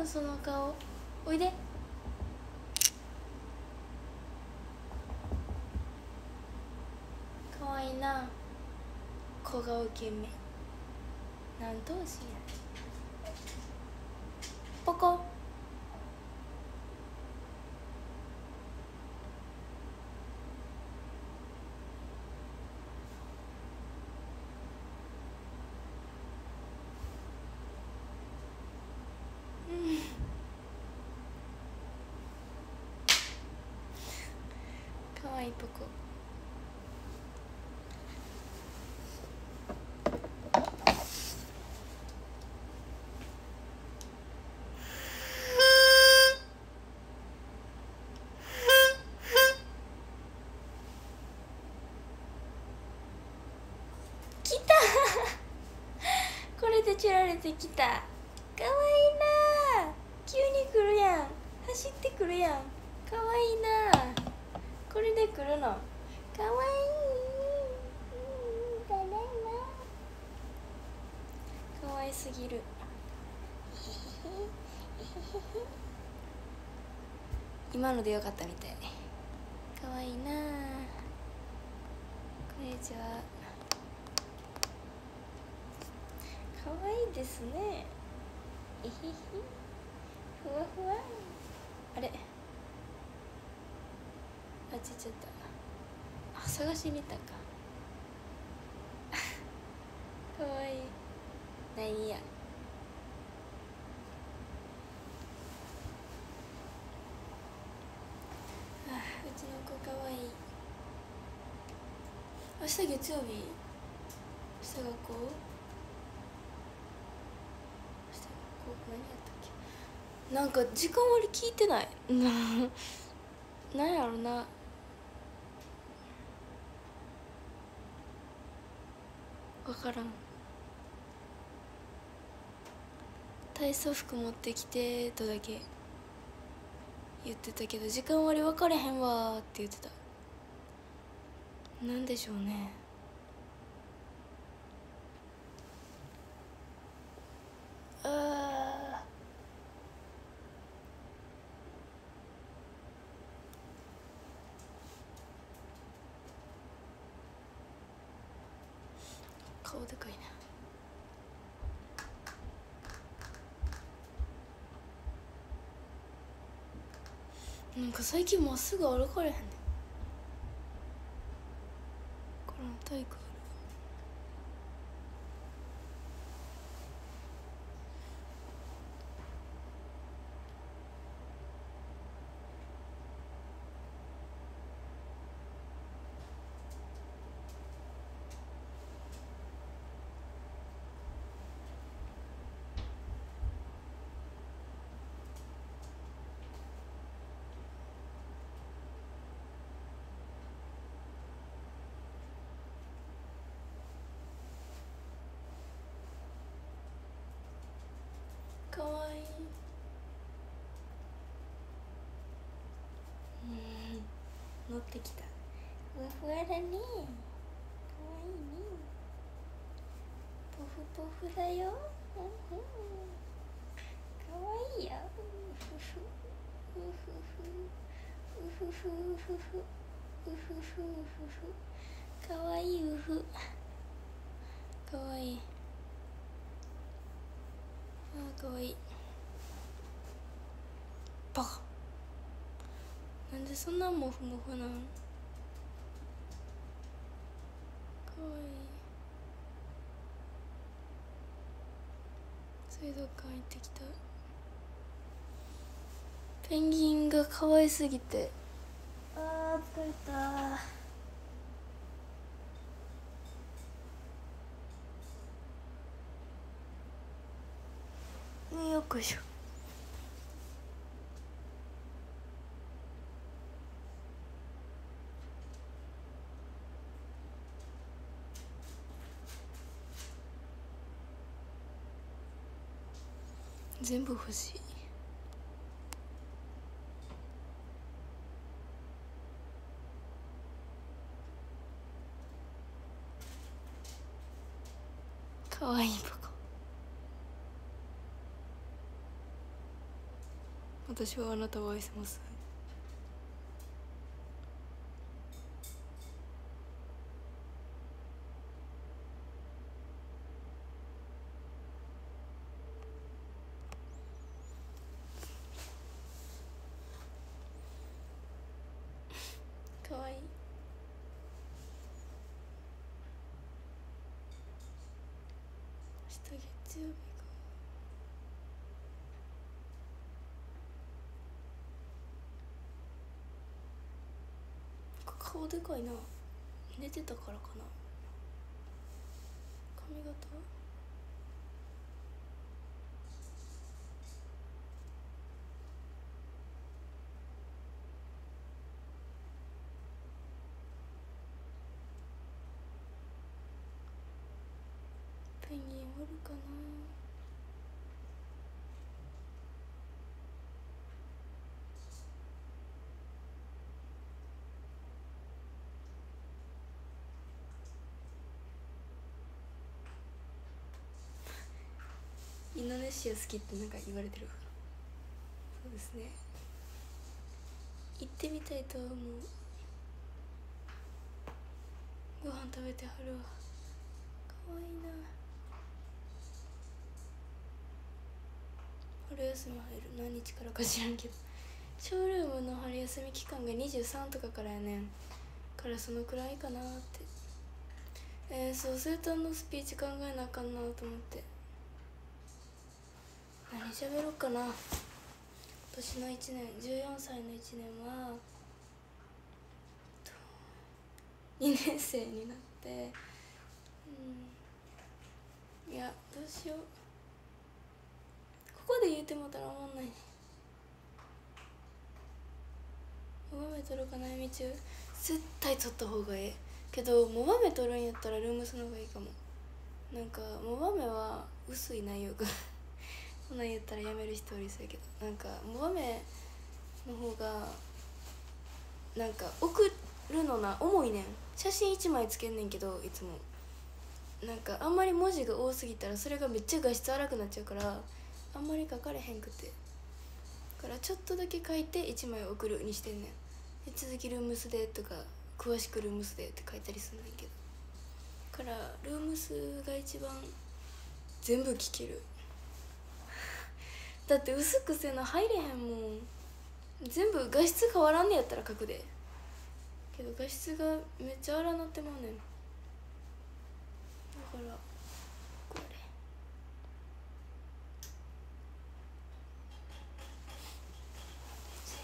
なんその顔。おいで。かわいいな。小顔イケメン。何頭身やポコかわいいポコ来た。これで釣られてきた。かわいいな。急に来るやん。走ってくるやん。かわいいな。これで来るの。かわいい。だねなかわいすぎる今のでよかったみたいかわいいなこんにちはかわいいですねえへへふわふわあれあちっちゃったあ探しに行ったか。かわいい。なんや。あうちの子かわいい。明日月曜日？明日学校？明日学校？何やったっけ？なんか時間割聞いてない。なんやろな。からん。体操服持ってきてとだけ。言ってたけど時間割分かれへんわって言ってた。なんでしょうね。顔でかいななんか最近まっすぐ歩かれへんねん。これ体育あるかわいいうん乗ってきた。ふわふわだね。かわいいね。ポフポフだよ。うんうんかわいいよ。うふふ。うふふ。うふふ。うふふ。ふふふ。ふかわいいうふかわいいあーかわいいバカなんでそんなモフモフなん？かわいい。水族館行ってきた。ペンギンが可愛すぎて。あー疲れた。よいしょ全部欲しい。かわいいバカ。私はあなたを愛せますかわいい明日月曜日か顔でかいな。寝てたからかな。髪型？ペンギンおるかな。インドネシア好きってなんか言われてるそうですね。行ってみたいと思う。ご飯食べてはるわ。かわいいな。春休み入る。何日からか知らんけど。ショールームの春休み期間が23とかからやねん。からそのくらいかなって。えー、そう生誕のスピーチ考えなあかんなと思って。何喋ろうかな。今年の1年14歳の1年は2年生になってうんいやどうしよう。ここで言うてもたらおもんない。ねモバメ取るか悩み中絶対取った方がええ。けどモバメ取るんやったらルームスの方がいいかも。なんかモバメは薄い内容が。そんなん言ったらやめる人おりそうやけどなんかモバメの方がなんか送るのな重いねん写真1枚つけんねんけどいつもなんかあんまり文字が多すぎたらそれがめっちゃ画質荒くなっちゃうからあんまり書かれへんくてだからちょっとだけ書いて1枚送るにしてんねんで続きルームスでとか詳しくルームスでって書いたりすんねんけどだからルームスが一番全部聞けるだって薄くせな入れへんもん。全部画質変わらんねやったら書くで。けど画質がめっちゃ荒なってまうねん。だからこれ。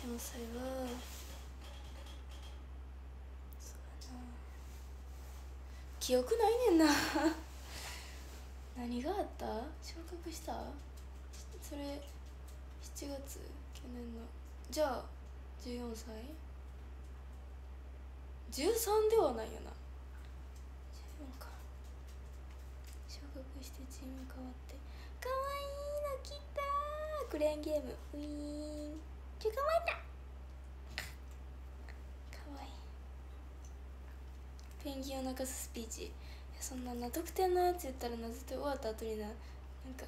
14歳はそうやな。記憶ないねんな。何があった？昇格した？それ7月？去年の。じゃあ14歳？13ではないよな。14か。昇格してチーム変わって。かわいいの来たクレーンゲーム。ウィーン。ちょかわいいなかわい。いペンギンを泣かすスピーチ。そんなな得点のやつ言ったらな絶対終わった後にな。なんか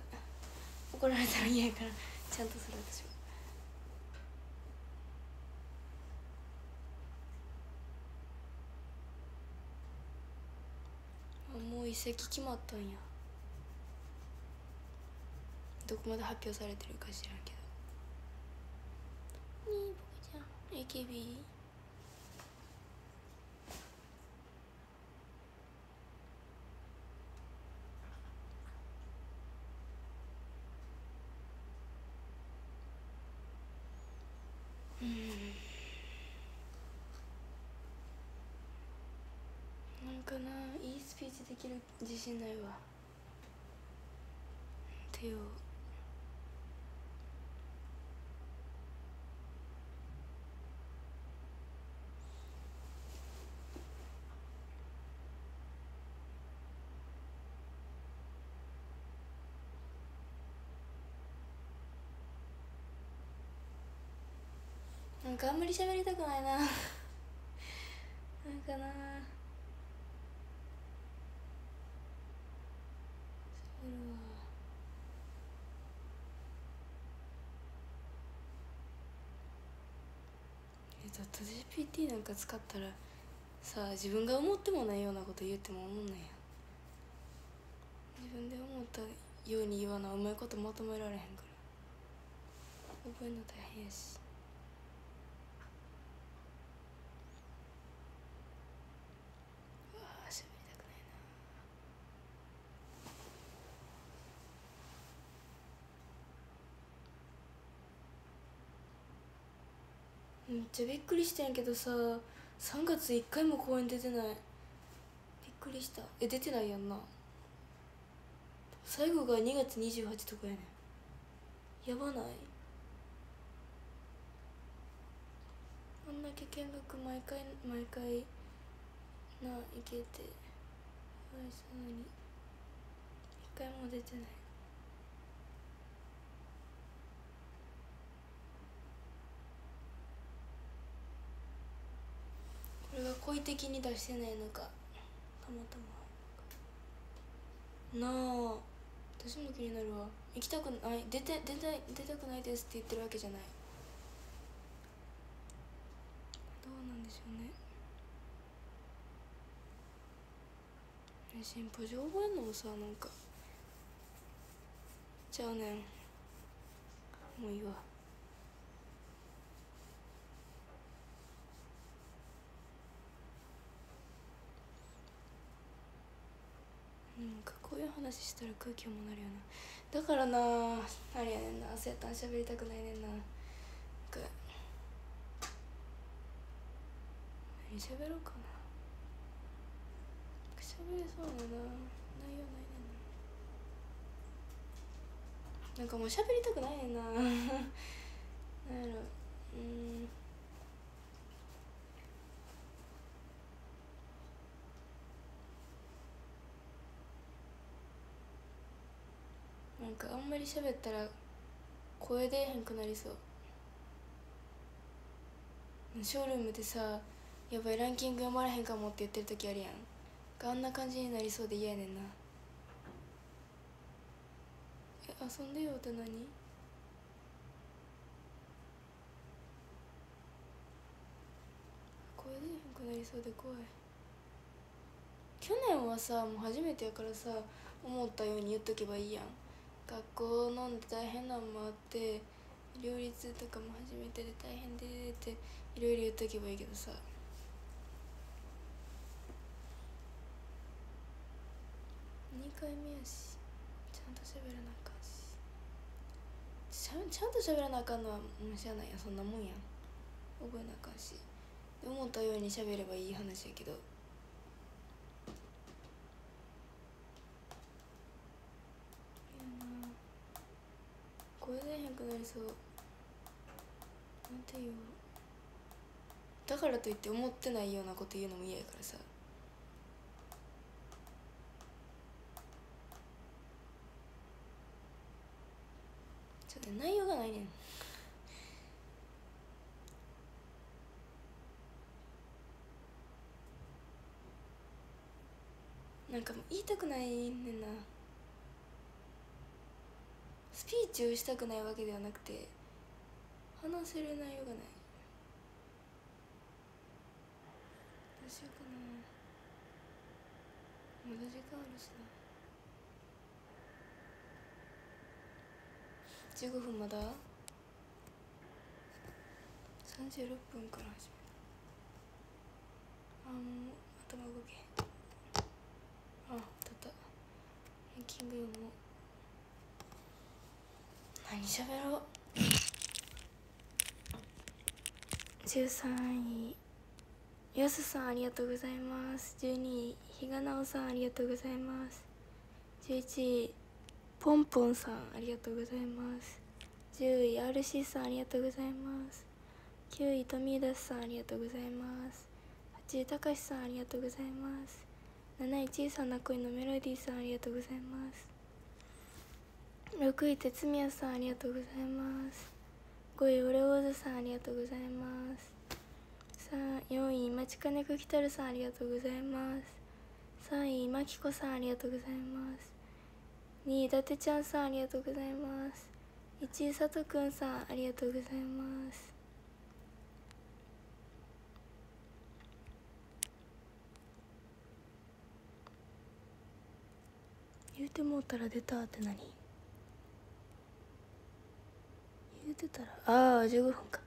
怒られたら嫌やからちゃんとする私はもう移籍決まったんや。どこまで発表されてるか知らんけど。ねえ僕ちゃん。AKB なんかできる自信ないわ。手をなんかあんまり喋りたくないな。なんかな喋るわチャット GPT なんか使ったらさあ自分が思ってもないようなこと言っても思んないや。ん自分で思ったように言わなうまいことまとめられへんから。覚えるの大変やしうわあしゃべりたくないなめっちゃびっくりしてんけどさ3月1回も公演出てない。びっくりした。え出てないやんな。最後が2月28とかやねん。やばない。あんだけ見学毎回毎回な行けて。あれしたのに。一回も出てない。れが故意的に出してないのかたまたまなあ私も気になるわ。行きたくない出て出た出たくないですって言ってるわけじゃない。どうなんでしょうね。ね進歩上覚えんのもさなんか。じゃあねん。もういいわ。なんかこういう話したら空気もなるよな。だからなあれやねんな。焦ったん喋りたくないねんな。なんか何喋ろうかな。喋れそうだな内容ないねんな。なんかもう喋りたくないねんな。なんやろ。うん。なんかあんまり喋ったら声出えへんくなりそう。ショールームでさやばいランキング読まれへんかもって言ってる時あるやん。あんな感じになりそうで嫌やねんな。え遊んでよって何？声出えへんくなりそうで怖い。去年はさもう初めてやからさ思ったように言っとけばいいやん。学校飲んで大変なんもあって両立とかも初めてで大変でっていろいろ言っとけばいいけどさ。2回目やしちゃんと喋らなあかんし。ちゃんちゃんと喋らなあかんのはもうしゃあないやそんなもんやん。覚えなあかんし。思ったように喋ればいい話やけど声出えへんくなりそうなんて言うだからといって思ってないようなこと言うのも嫌やからさちょっと内容がないねんなんかもう言いたくないねんな。ピーチをしたくないわけではなくて話せる内容がない。どうしようかな。まだ時間あるしな。15分まだ？36分から始めたあもう頭動け。あたった。ランキング読も何しゃべろう13位やすさんありがとうございます。12位比嘉直さんありがとうございます。11位ポンポンさんありがとうございます。10位 RC さんありがとうございます。9位富田さんありがとうございます。8位たかしさんありがとうございます。7位小さな恋のメロディーさんありがとうございます。6位哲宮さんありがとうございます。5位オレオーズさんありがとうございます。さあ4位町金久喜たるさんありがとうございます。3位まきこさんありがとうございます。2位伊達ちゃんさんありがとうございます。1位さとくんさんありがとうございます。言うてもうたら出たって何？てたら。ああ15分か。